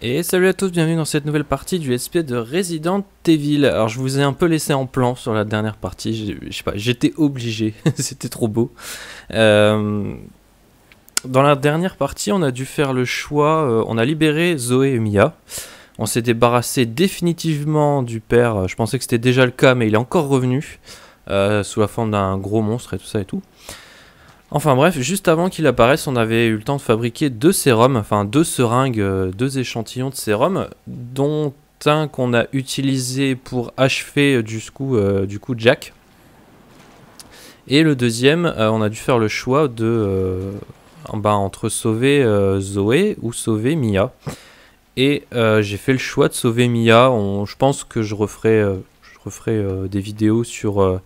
Et salut à tous, bienvenue dans cette nouvelle partie du SP de Resident Evil. Alors je vous ai un peu laissé en plan sur la dernière partie, j'étais obligé, c'était trop beau. Euh, dans la dernière partie, on a dû faire le choix, euh, on a libéré Zoé et Mia. On s'est débarrassé définitivement du père, je pensais que c'était déjà le cas, mais il est encore revenu, sous la forme d'un gros monstre et tout ça et tout. Enfin bref, juste avant qu'il apparaisse, on avait eu le temps de fabriquer deux sérums, enfin deux seringues, euh, deux échantillons de sérum, dont un qu'on a utilisé pour achever euh, du coup, euh, Jack. Et le deuxième, euh, on a dû faire le choix de euh, entre sauver euh, Zoé ou sauver Mia. Et euh, j'ai fait le choix de sauver Mia. Je pense que je referai, euh, referai euh, des vidéos sur euh,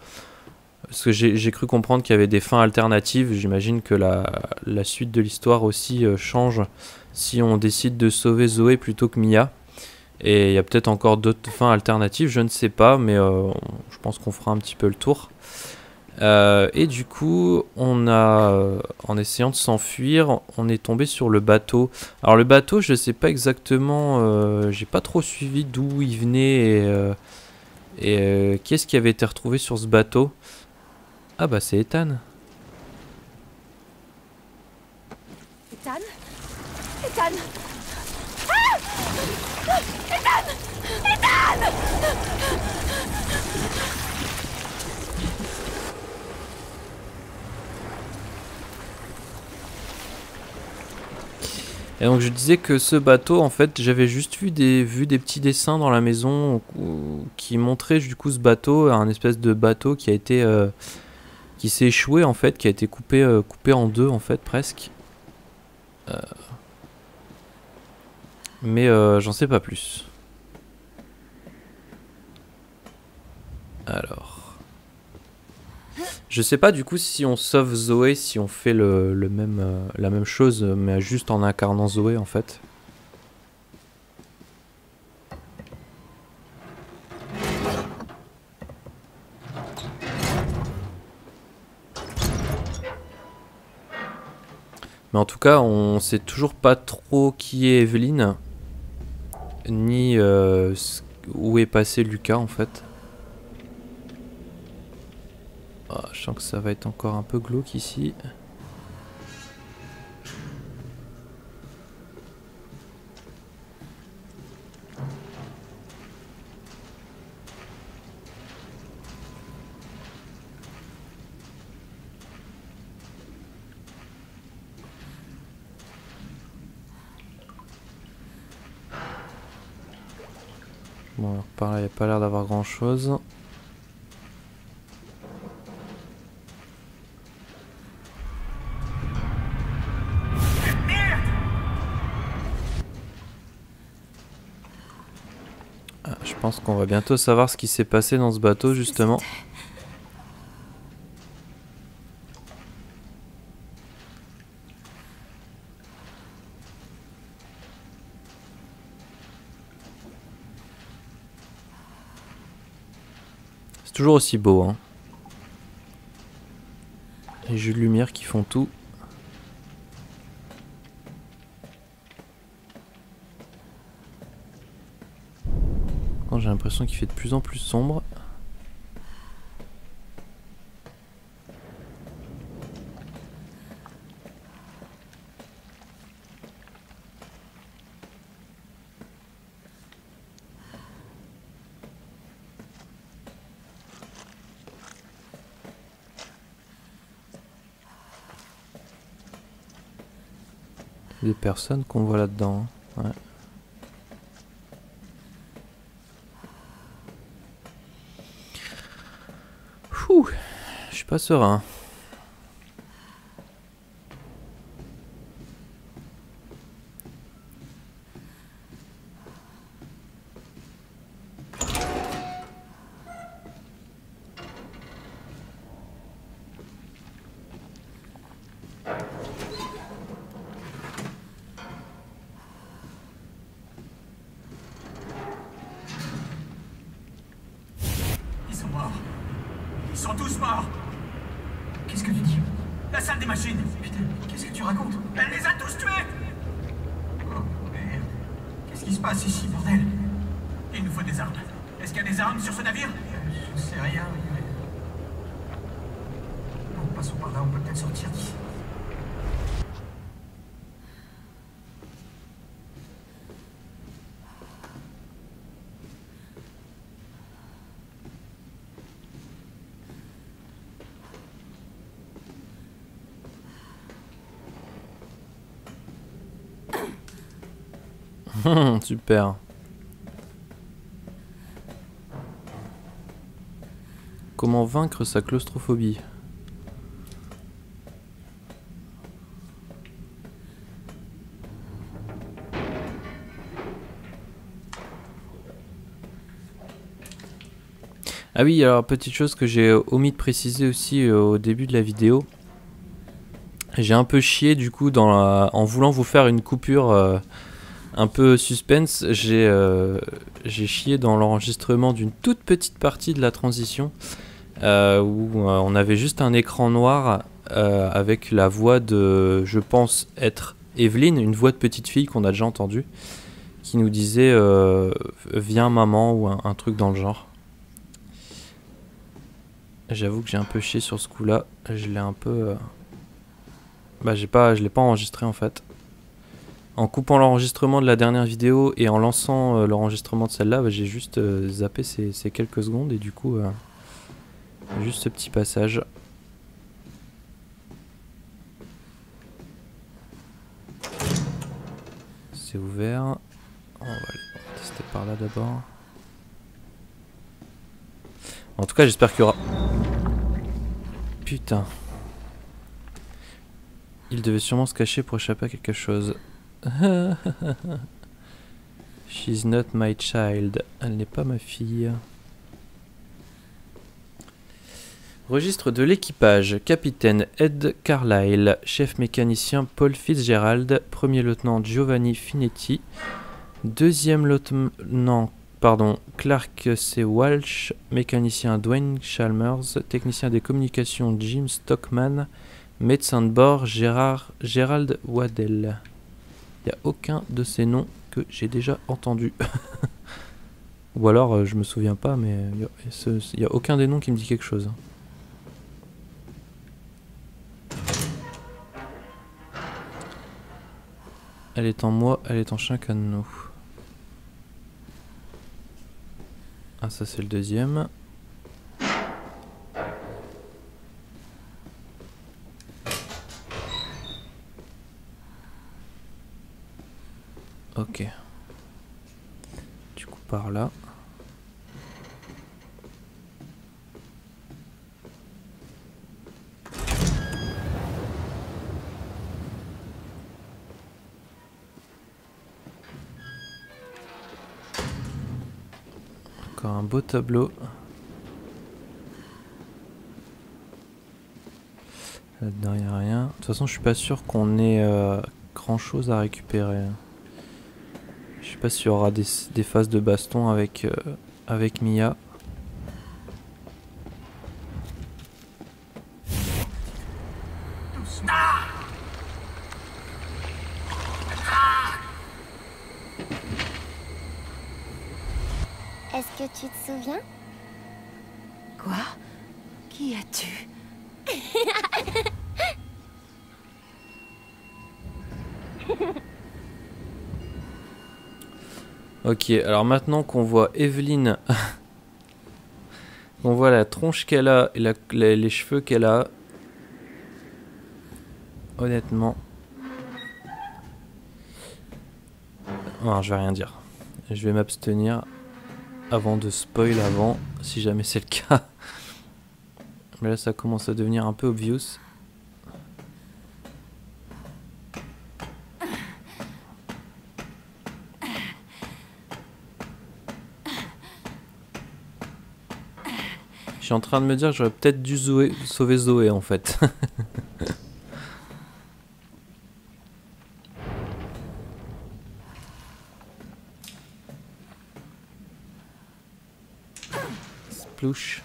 parce que j'ai cru comprendre qu'il y avait des fins alternatives. J'imagine que la, la suite de l'histoire aussi euh, change si on décide de sauver Zoé plutôt que Mia. Et il y a peut-être encore d'autres fins alternatives, je ne sais pas, mais je pense qu'on fera un petit peu le tour. Et du coup, on a, en essayant de s'enfuir, on est tombé sur le bateau. Alors le bateau, je sais pas exactement, j'ai pas trop suivi d'où il venait et, et euh, qu'est-ce qui avait été retrouvé sur ce bateau? Ah bah c'est Ethan Ethan Ah Ethan Ethan Et donc je disais que ce bateau, en fait, j'avais juste vu des, vu des petits dessins dans la maison qui montraient du coup ce bateau, un espèce de bateau qui a été, euh, qui s'est échoué en fait, qui a été coupé, euh, coupé en deux en fait presque. Euh, Mais j'en sais pas plus. Alors. Je sais pas du coup si on sauve Zoé, si on fait le, même, euh, la même chose, mais juste en incarnant Zoé en fait. Mais en tout cas, on sait toujours pas trop qui est Evelyne, ni euh, où est passé Lucas en fait. Ah, je sens que ça va être encore un peu glauque ici. Bon, alors par là, il n'y a pas l'air d'avoir grand chose. Pense qu'on va bientôt savoir ce qui s'est passé dans ce bateau justement. C'est toujours aussi beau, hein. Les jeux de lumière qui font tout. J'ai l'impression qu'il fait de plus en plus sombre. Des personnes qu'on voit là-dedans. hein. Fouh, je suis pas serein. Ils sont morts. Ils sont tous morts. Qu'est-ce que tu dis? La salle des machines Putain, qu'est-ce que tu racontes? Elle les a tous tués Oh merde. Qu'est-ce qui se passe ici, bordel? Il nous faut des armes. Est-ce qu'il y a des armes sur ce navire? Je sais rien, mais... Bon, passons par là, on peut peut-être sortir d'ici. Super. Comment vaincre sa claustrophobie? Ah oui, alors petite chose que j'ai omis de préciser aussi euh, au début de la vidéo. J'ai un peu chié du coup dans la- en voulant vous faire une coupure euh, un peu suspense. J'ai euh, j'ai chié dans l'enregistrement d'une toute petite partie de la transition euh, où euh, on avait juste un écran noir avec la voix de, je pense être Evelyne, une voix de petite fille qu'on a déjà entendue, qui nous disait Viens maman ou un, un truc dans le genre. J'avoue que j'ai un peu chié sur ce coup-là. Je l'ai un peu. Bah, j'ai pas, je l'ai pas enregistré en fait. En coupant l'enregistrement de la dernière vidéo et en lançant euh, l'enregistrement de celle-là, bah, j'ai juste euh, zappé ces, quelques secondes et du coup, euh, juste ce petit passage. C'est ouvert. On va aller tester par là d'abord. En tout cas, j'espère qu'il y aura. Putain. Il devait sûrement se cacher pour échapper à quelque chose. She's not my child. Elle n'est pas ma fille. Registre de l'équipage. Capitaine Ed Carlyle. Chef mécanicien Paul Fitzgerald. Premier lieutenant Giovanni Finetti. Deuxième lieutenant pardon, Clark C. Walsh. Mécanicien Dwayne Chalmers. Technicien des communications Jim Stockman. Médecin de bord Gérard, Gérald Waddell. Il n'y a aucun de ces noms que j'ai déjà entendu. Ou alors euh, je me souviens pas, mais il n'y a, aucun des noms qui me dit quelque chose. Elle est en moi, elle est en chacun de nous. Ah ça c'est le deuxième. Ok. Du coup par là. Encore un beau Là-dedans, il a rien. De toute façon, je suis pas sûr qu'on ait euh, grand chose à récupérer. Je sais pas s'il y aura des, des, phases de baston avec, euh, avec Mia. Est-ce que tu te souviens Quoi Qui as-tu Ok, alors maintenant qu'on voit Evelyne, qu'on voit la tronche qu'elle a et les, cheveux qu'elle a, honnêtement, non, je vais rien dire. Je vais m'abstenir avant de spoil avant, si jamais c'est le cas. Mais là, ça commence à devenir un peu obvious. Je suis en train de me dire que j'aurais peut-être dû sauver Zoé en fait. Splouche.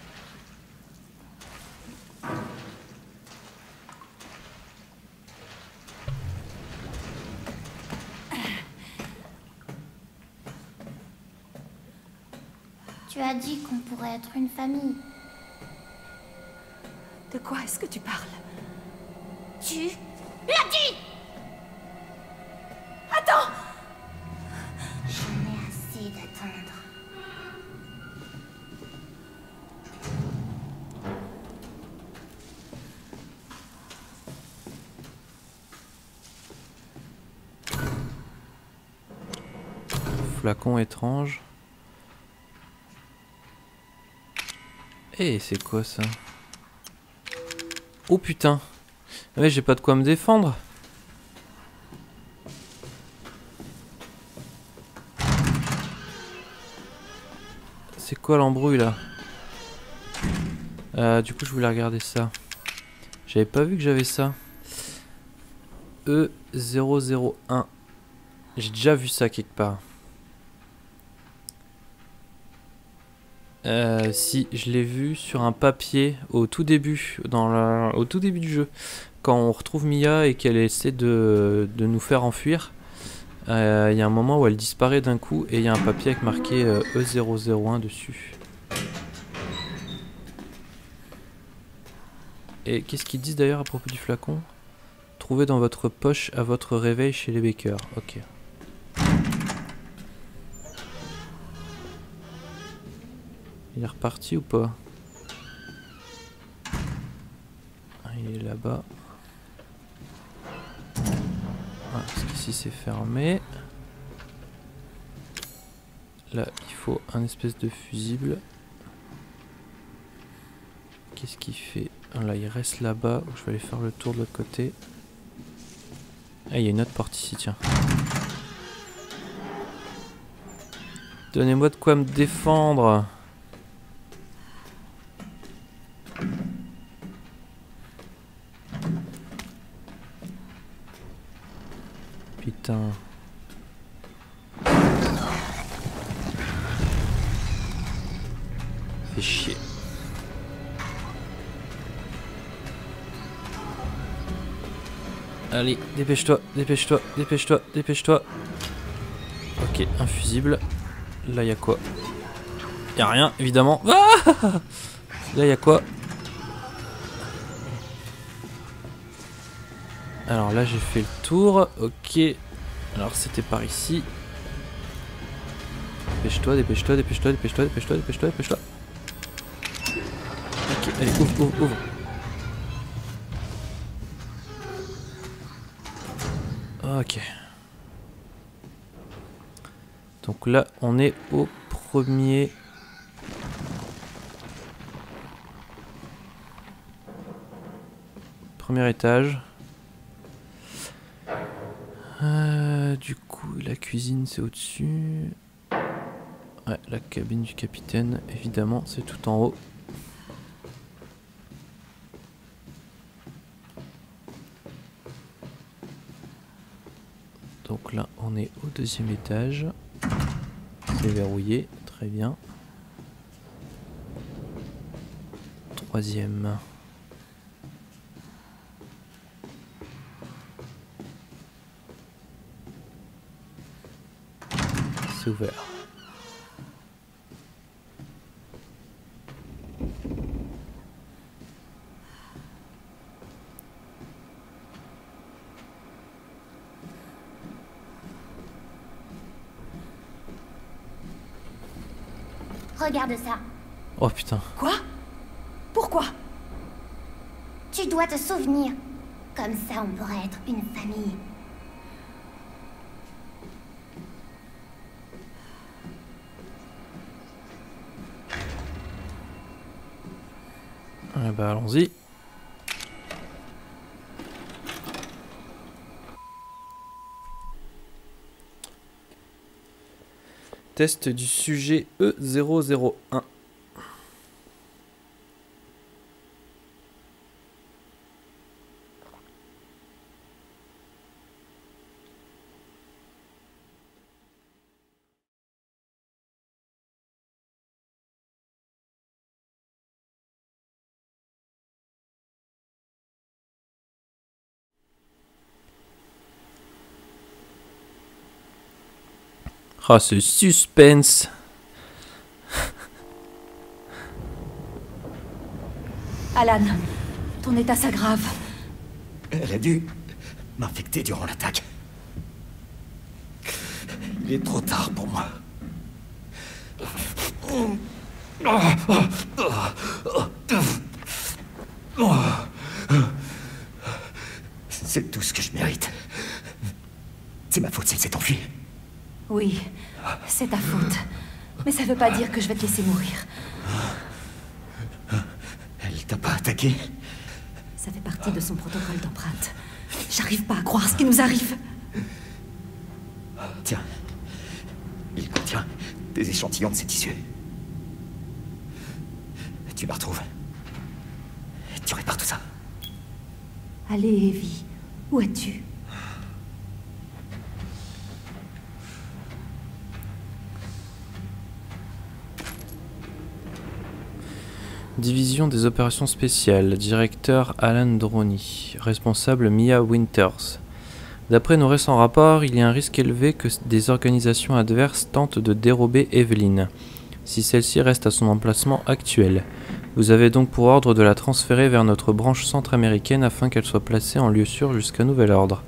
Tu as dit qu'on pourrait être une famille. De quoi est-ce que tu parles? Tu l'as dit Attends J'en ai assez d'attendre. Flacon étrange. Eh, c'est quoi ça? Oh putain Ouais, j'ai pas de quoi me défendre C'est quoi l'embrouille là? Euh, Du coup, je voulais regarder ça. J'avais pas vu que j'avais ça. E001. J'ai déjà vu ça quelque part. Euh, si, je l'ai vu sur un papier au tout début, dans la- au tout début du jeu, quand on retrouve Mia et qu'elle essaie de, de nous faire enfuir. euh, Il y a un moment où elle disparaît d'un coup et il y a un papier avec marqué euh, E001 dessus. Et qu'est-ce qu'ils disent d'ailleurs à propos du flacon? Trouvez dans votre poche à votre réveil chez les Bakers. Ok. Il est reparti ou pas? Ah, Il est là-bas. Ah, parce qu'ici c'est fermé. Là, il faut un espèce de fusible. Qu'est-ce qu'il fait? Ah, Là, il reste là-bas. Je vais aller faire le tour de l'autre côté. Ah, il y a une autre porte ici, tiens. Donnez-moi de quoi me défendre. Putain. Fait chier. Allez, dépêche-toi, dépêche-toi, dépêche-toi, dépêche-toi. Ok, infusible. Là, y a quoi? Y a rien, évidemment. Ah Là, y a quoi? Alors là, j'ai fait le tour. Ok. Alors, c'était par ici. Dépêche-toi, dépêche-toi, dépêche-toi, dépêche-toi, dépêche-toi, dépêche-toi, dépêche-toi. Ok, allez, ouvre, ouvre, ouvre. Ok. Donc là, on est au premier. Premier étage. Euh, du coup, la cuisine c'est au-dessus. Ouais, la cabine du capitaine, évidemment, c'est tout en haut. Donc là, on est au deuxième étage. C'est verrouillé, très bien. Troisième. Ouvert. Regarde ça. Oh putain. Quoi? Pourquoi? Tu dois te souvenir. Comme ça, on pourrait être une famille. Bah allons-y. Test du sujet E E001. Ah, ce suspense Alan, ton état s'aggrave. Elle a dû m'infecter durant l'attaque. Il est trop tard pour moi. C'est tout ce que je mérite. C'est ma faute s'il s'est enfui. Oui, c'est ta faute. Mais ça veut pas dire que je vais te laisser mourir. Elle t'a pas attaqué? Ça fait partie de son protocole d'empreinte. J'arrive pas à croire ce qui nous arrive. Tiens. Il contient des échantillons de ces tissus. Tu la retrouves. Tu répares tout ça. Allez, Evie. Où es-tu? Division des opérations spéciales, directeur Alan Droney, responsable Mia Winters. D'après nos récents rapports, il y a un risque élevé que des organisations adverses tentent de dérober Evelyn, si celle-ci reste à son emplacement actuel. Vous avez donc pour ordre de la transférer vers notre branche centra-américaine afin qu'elle soit placée en lieu sûr jusqu'à nouvel ordre.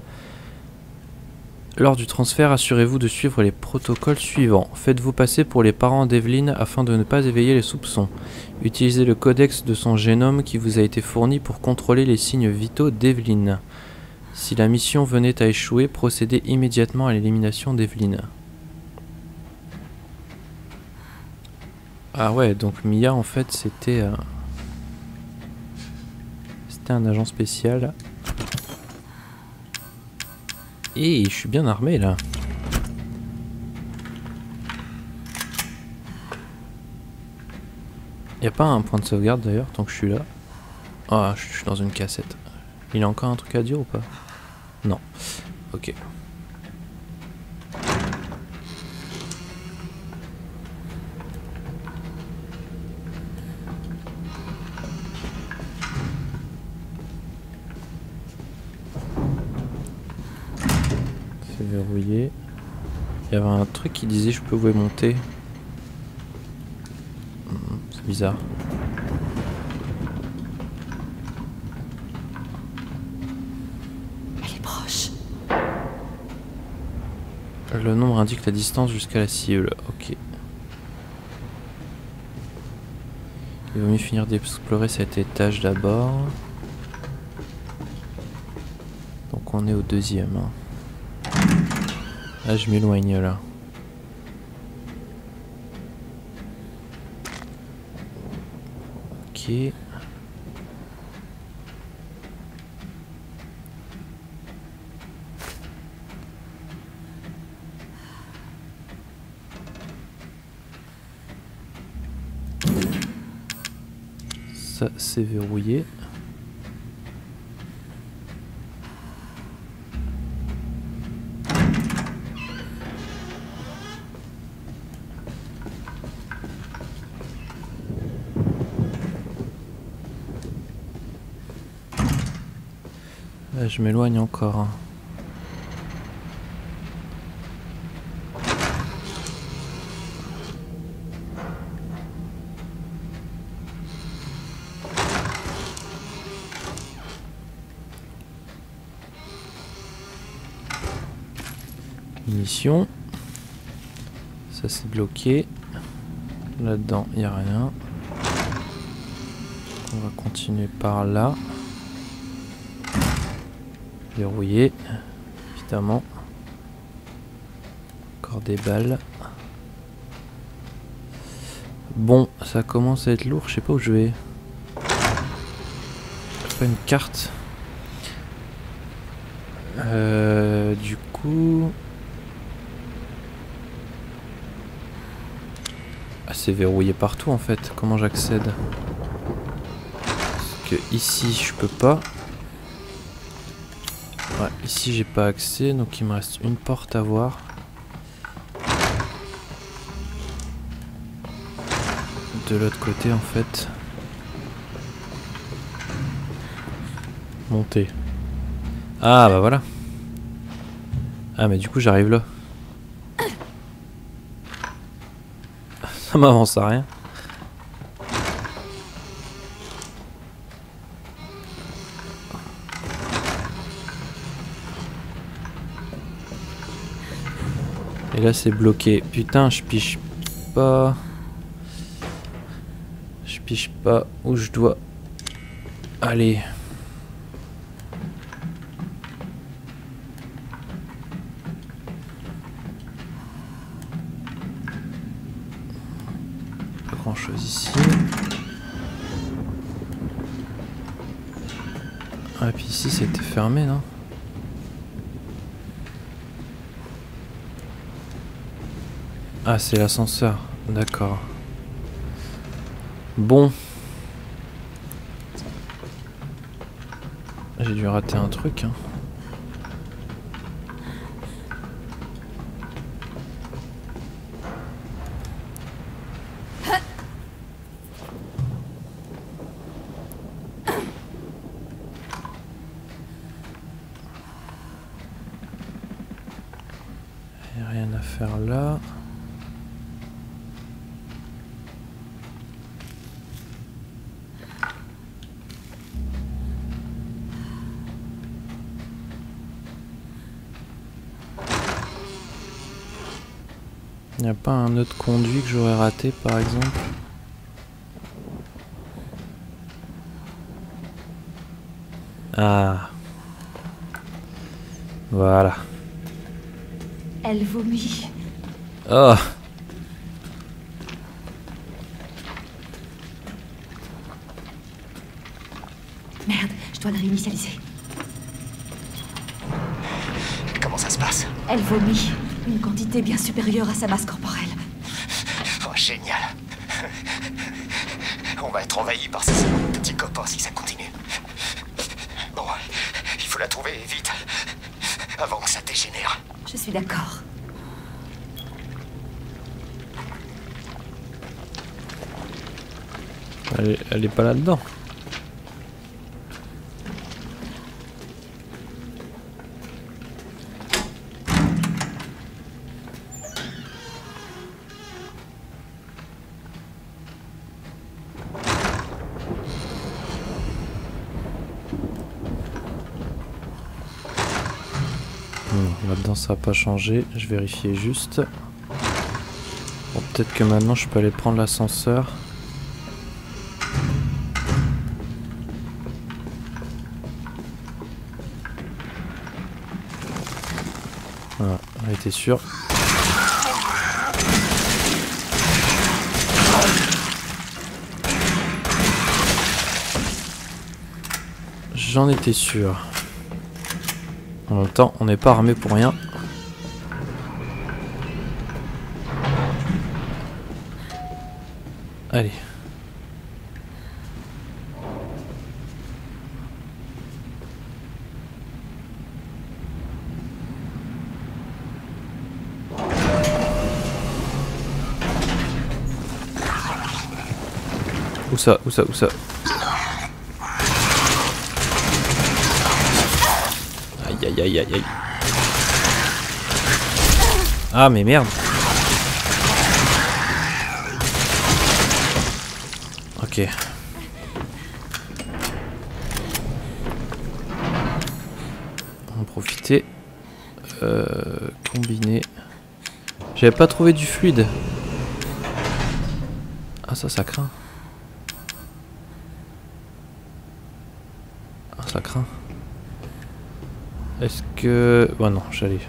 Lors du transfert, assurez-vous de suivre les protocoles suivants. Faites-vous passer pour les parents d'Evelyn afin de ne pas éveiller les soupçons. Utilisez le codex de son génome qui vous a été fourni pour contrôler les signes vitaux d'Evelyn. Si la mission venait à échouer, procédez immédiatement à l'élimination d'Evelyn. Ah ouais, donc Mia en fait c'était... euh, C'était un agent spécial. Et je suis bien armé là. Y a pas un point de sauvegarde d'ailleurs tant que je suis là? Ah, je suis dans une cassette. Il a encore un truc à dire ou pas? Non. Ok. Truc qui disait je pouvais monter. Hmm, C'est bizarre. Elle est proche. Le nombre indique la distance jusqu'à la cible. Ok. Il vaut mieux finir d'explorer cet étage d'abord. Donc on est au deuxième. hein. Ah, je m'éloigne là. Ça, c'est verrouillé. Je m'éloigne encore. Munitions. Ça c'est bloqué. Là-dedans, il n'y a rien. On va continuer par là. Verrouillé, évidemment. Encore des balles. Bon, ça commence à être lourd, je sais pas où je vais. Pas une carte. Euh, du coup... Ah, c'est verrouillé partout en fait. Comment j'accède? Parce que ici je peux pas. Ici j'ai pas accès, donc il me reste une porte à voir. De l'autre côté en fait. Monter. Ah bah voilà. Ah mais du coup j'arrive là. Ça m'avance à rien. Et là c'est bloqué. Putain, je piche pas. Je piche pas où je dois aller. Grand chose ici. Ah, puis ici c'était fermé, non? Ah, c'est l'ascenseur. D'accord. Bon. J'ai dû rater un truc. Hein. Y a rien à faire là. Y a pas un autre conduit que j'aurais raté par exemple Ah. Voilà. Elle vomit. Oh. Merde, je dois la réinitialiser. Comment ça se passe? Elle vomit. Une quantité bien supérieure à sa masse corporelle. D'accord. Elle elle est pas là-dedans. Hmm, Là-dedans ça n'a pas changé, je vérifiais juste. Peut-être que maintenant je peux aller prendre l'ascenseur. Voilà, on était sûr. J'en étais sûr. En même temps, on n'est pas armé pour rien. Allez. Où ça Où ça Où ça Aïe aïe aïe aïe aïe. Ah mais merde. Ok. On va profiter. Euh, combiner. J'avais pas trouvé du fluide. Ah ça ça craint. Est-ce que... Ouais non, j'allais...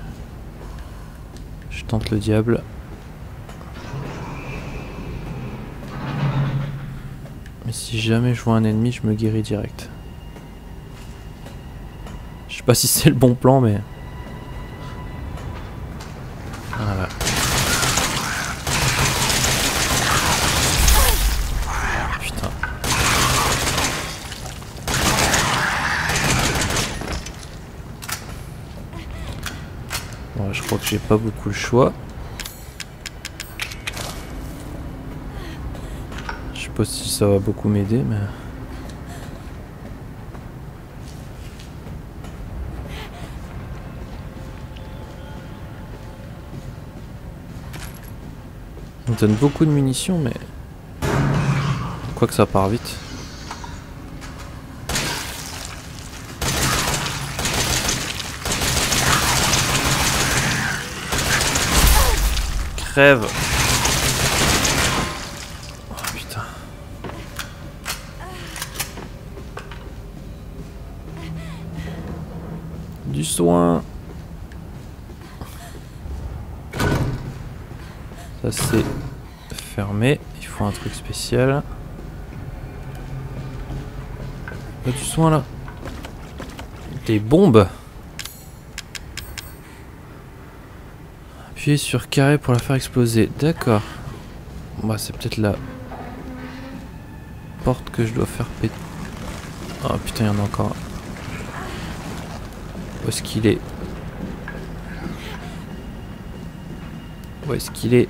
Je tente le diable. Mais si jamais je vois un ennemi, je me guéris direct. Je sais pas si c'est le bon plan, mais... j'ai pas beaucoup le choix. Je sais pas si ça va beaucoup m'aider, mais... On donne beaucoup de munitions, mais... Quoi que ça part vite. Crève. Oh putain. Du soin. Ça c'est fermé. Il faut un truc spécial. Oh, du soin là. Des bombes. Appuyez sur carré pour la faire exploser. D'accord. Bah c'est peut-être la porte que je dois faire péter. Oh putain, il y en a encore. Où est-ce qu'il est? Où est-ce qu'il est?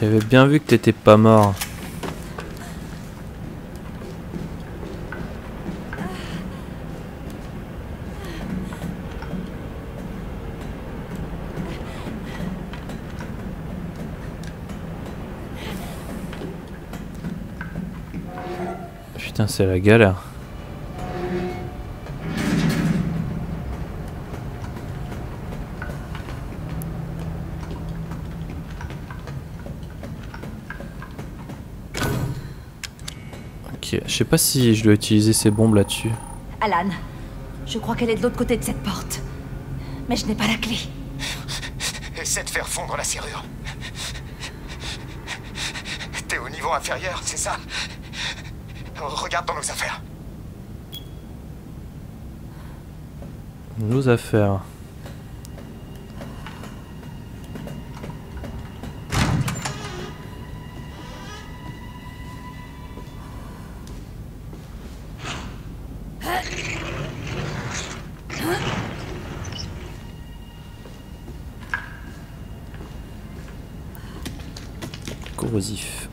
J'avais bien vu que t'étais pas mort. Putain, c'est la galère. Ok, je sais pas si je dois utiliser ces bombes là-dessus. Alan, je crois qu'elle est de l'autre côté de cette porte. Mais je n'ai pas la clé. Essaie de faire fondre la serrure. T'es au niveau inférieur, c'est ça? Regarde dans nos affaires. Nos affaires.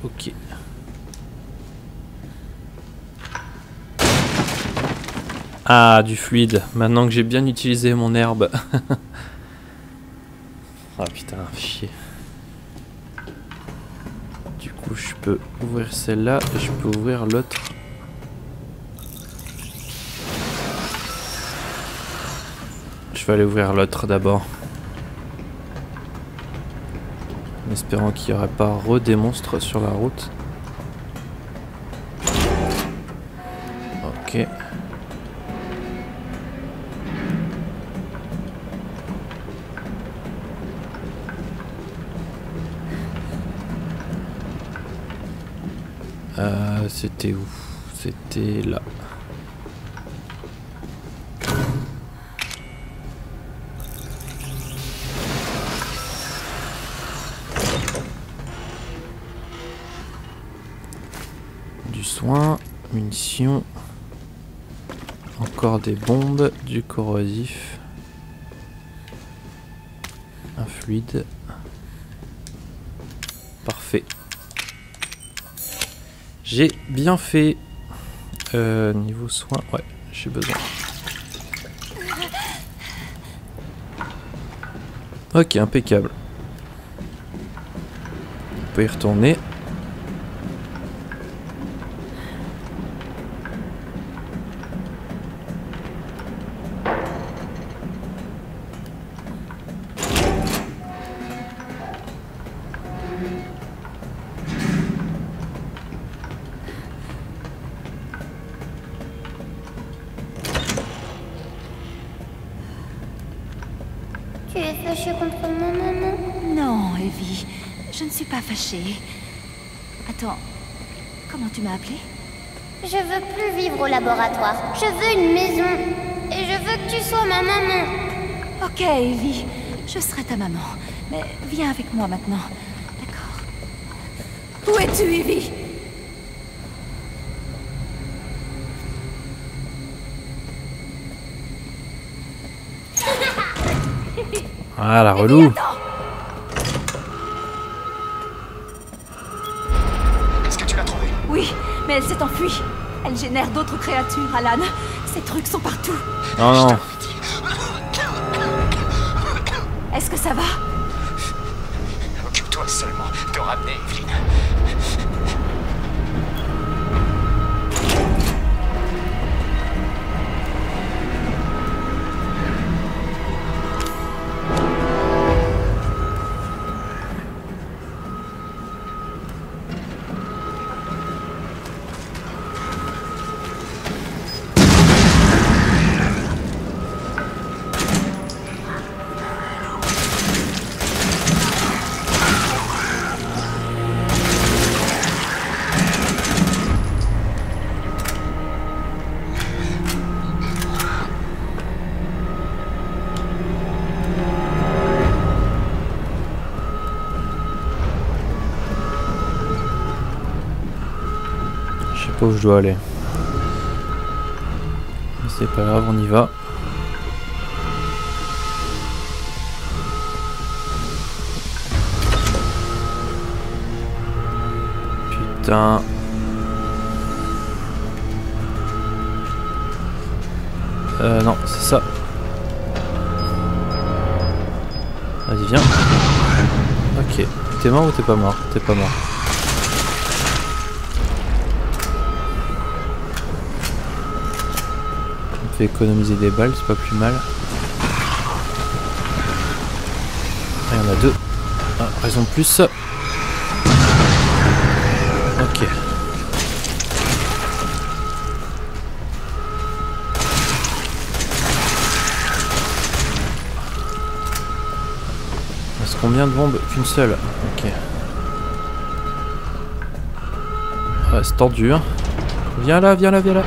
Ok. Ah, du fluide. Maintenant que j'ai bien utilisé mon herbe. ah putain, chier. Du coup, je peux ouvrir celle-là et je peux ouvrir l'autre. Je vais aller ouvrir l'autre d'abord. En espérant qu'il n'y aurait pas redémonstre sur la route. Ok. Euh, c'était où? C'était là. Des bombes, du corrosif, un fluide. Parfait. J'ai bien fait. Euh, niveau soin, ouais, j'ai besoin. Ok, impeccable. On peut y retourner. Au laboratoire. Je veux une maison. Et je veux que tu sois ma maman. Ok, Evie, je serai ta maman. Mais viens avec moi maintenant. D'accord Où es-tu, Evie? Ah, la relou. Eden génère d'autres créatures, Alan. Ces trucs sont partout. Non, non. Est-ce que ça va? Occupe-toi seulement de ramener Evelyn. Je dois aller. C'est pas grave, on y va. Putain. Euh, non, c'est ça. Vas-y, viens. Ok. T'es mort ou t'es pas mort? T'es pas mort. Fait économiser des balles, c'est pas plus mal. Ah, il y en a deux. Ah, raison de plus. Ok. Reste combien de bombes Qu'une seule. Ok. Ouais, c'est tordu. hein. Viens là, viens là, viens là.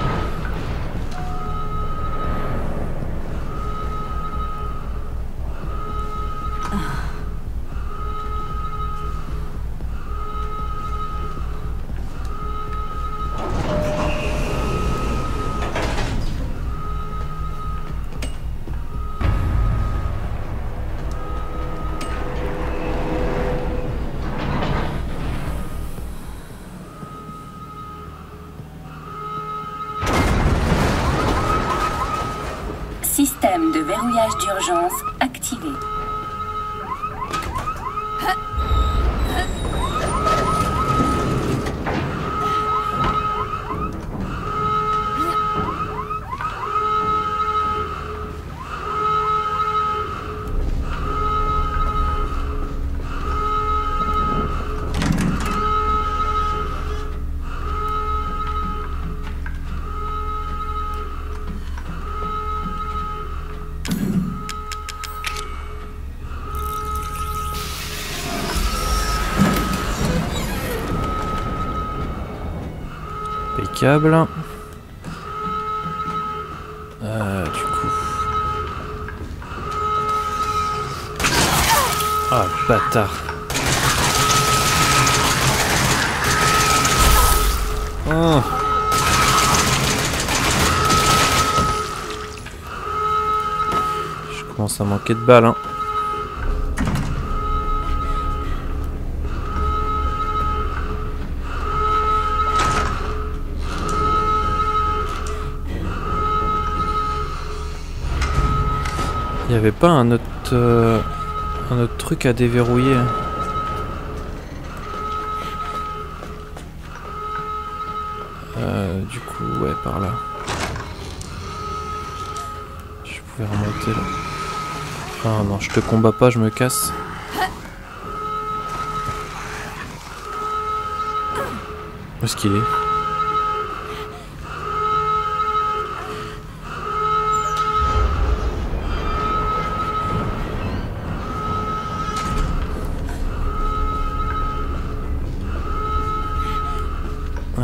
Euh. Ah, bâtard. Oh. Je commence à manquer de balles. Hein. Avait pas un autre, euh, un autre truc à déverrouiller. Euh, du coup, ouais, par là. Je pouvais remonter là. Ah non, je te combats pas, je me casse. Où est-ce qu'il est?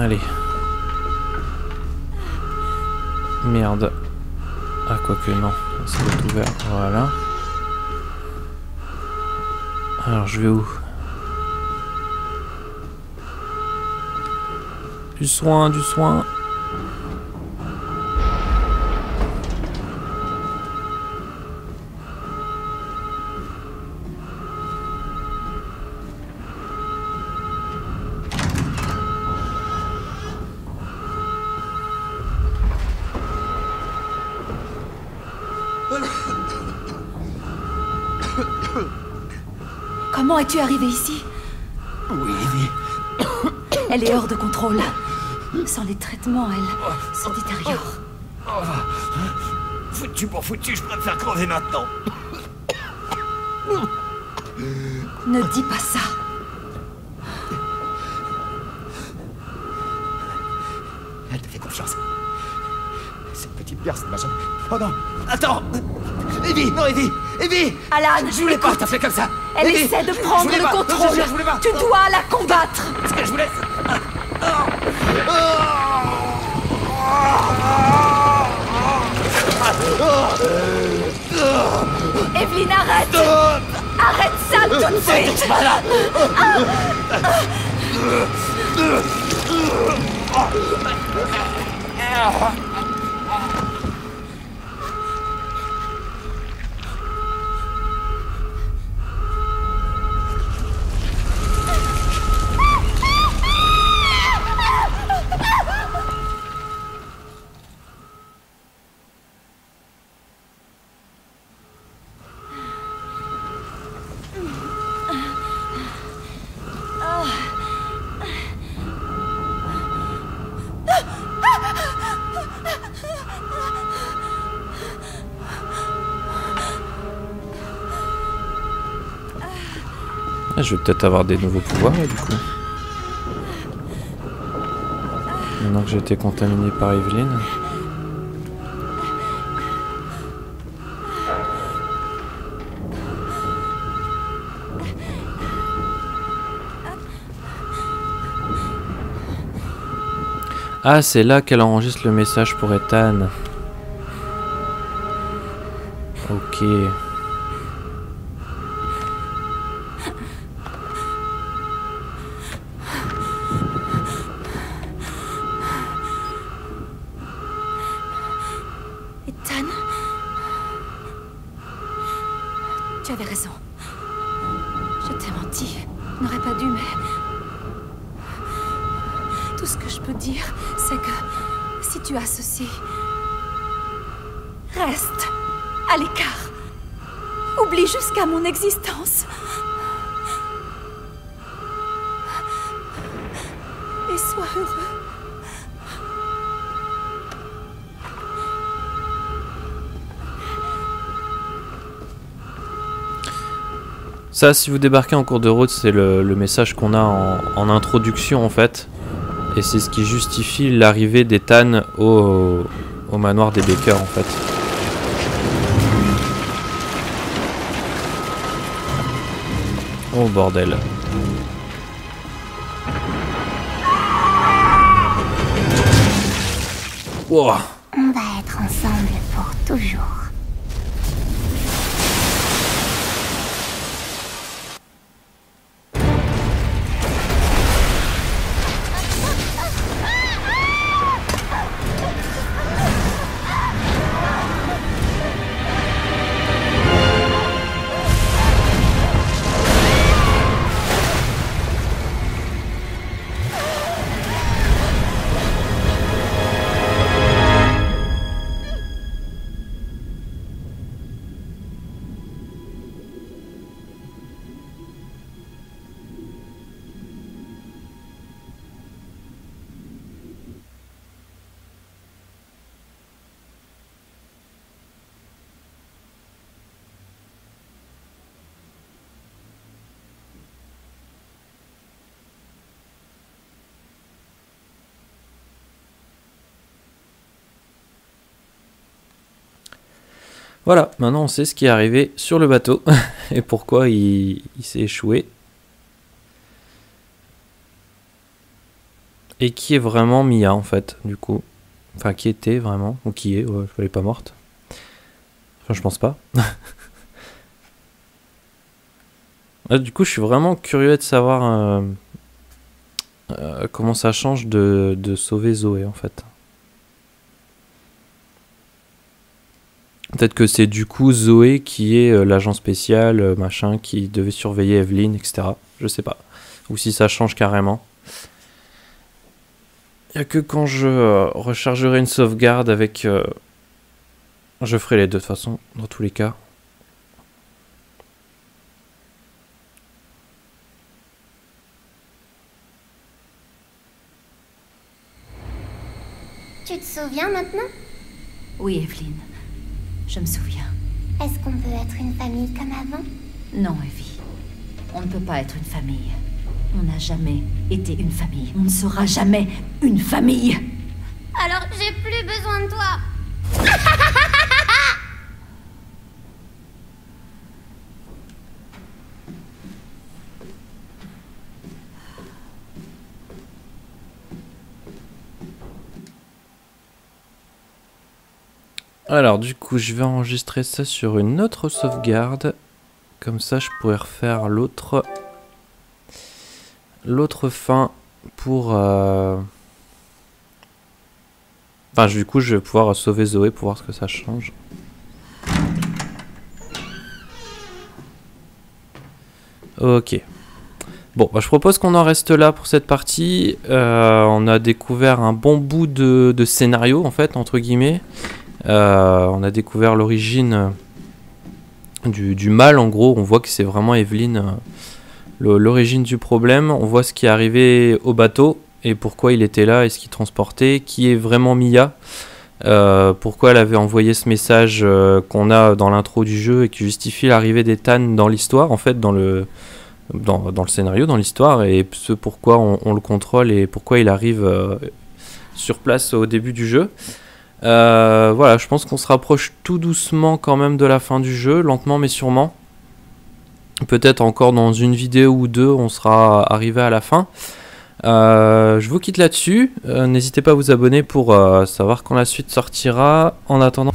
Allez. Merde. Ah, quoique non. Ça doit être ouvert. Voilà. Alors, je vais où? Du soin, du soin. Comment es-tu arrivé ici Oui, Evie. Elle est hors de contrôle. Sans les traitements, elle se détériore. Foutu pour foutu, je préfère crever maintenant. Ne dis pas ça. Elle te fait confiance. Cette petite personne m'a jamais... Oh non Attends Evie Non, Evie Evie Alan, Je voulais pas écoute, t'appeler comme ça Elle Evie, essaie de prendre le pas. Non, je contrôle. jure, je voulais pas. Tu dois la combattre. Que je voulais... Evelyne, arrête Arrête ça tout de suite Ah, peut-être avoir des nouveaux pouvoirs du coup. Maintenant que j'ai été contaminé par Evelyne. Ah, c'est là qu'elle enregistre le message pour Ethan. Ok. Ça, si vous débarquez en cours de route, c'est le, message qu'on a en, introduction en fait. Et c'est ce qui justifie l'arrivée d'Ethan au, au manoir des Baker en fait. Oh bordel. Wow. Voilà, maintenant on sait ce qui est arrivé sur le bateau et pourquoi il, s'est échoué. Et qui est vraiment Mia en fait, du coup? Enfin, qui était vraiment, ou qui est, elle est pas morte. Enfin, je pense pas. Ah, du coup, je suis vraiment curieux de savoir euh, euh, comment ça change de, de sauver Zoé en fait. Peut-être que c'est du coup Zoé qui est euh, l'agent spécial, euh, machin, qui devait surveiller Evelyn, etc. Je sais pas. Ou si ça change carrément. Il a que quand je euh, rechargerai une sauvegarde avec... Je ferai les deux de toute façon, dans tous les cas. Tu te souviens maintenant? Oui, Evelyn. Je me souviens. Est-ce qu'on peut être une famille comme avant? Non, Evie. On ne peut pas être une famille. On n'a jamais été une famille. On ne sera jamais une famille. Alors j'ai plus besoin de toi Alors du coup je vais enregistrer ça sur une autre sauvegarde. Comme ça je pourrais refaire l'autre l'autre fin pour... euh, Enfin du coup je vais pouvoir sauver Zoé pour voir ce que ça change. Ok. Bon, bah, je propose qu'on en reste là pour cette partie. Euh, on a découvert un bon bout de, de scénario, en fait, entre guillemets. Euh, on a découvert l'origine du, du mal, en gros. On voit que c'est vraiment Evelyne, euh, l'origine du problème. On voit ce qui est arrivé au bateau et pourquoi il était là et ce qu'il transportait. Qui est vraiment Mia euh, pourquoi elle avait envoyé ce message euh, qu'on a dans l'intro du jeu et qui justifie l'arrivée des Tan dans l'histoire, en fait, dans le, dans, le scénario, dans l'histoire, et ce pourquoi on, le contrôle et pourquoi il arrive euh, sur place au début du jeu. Euh, voilà, je pense qu'on se rapproche tout doucement quand même de la fin du jeu, lentement mais sûrement. Peut-être encore dans une vidéo ou deux, on sera arrivé à la fin. Euh, je vous quitte là-dessus. Euh, N'hésitez pas à vous abonner pour savoir quand la suite sortira. En attendant.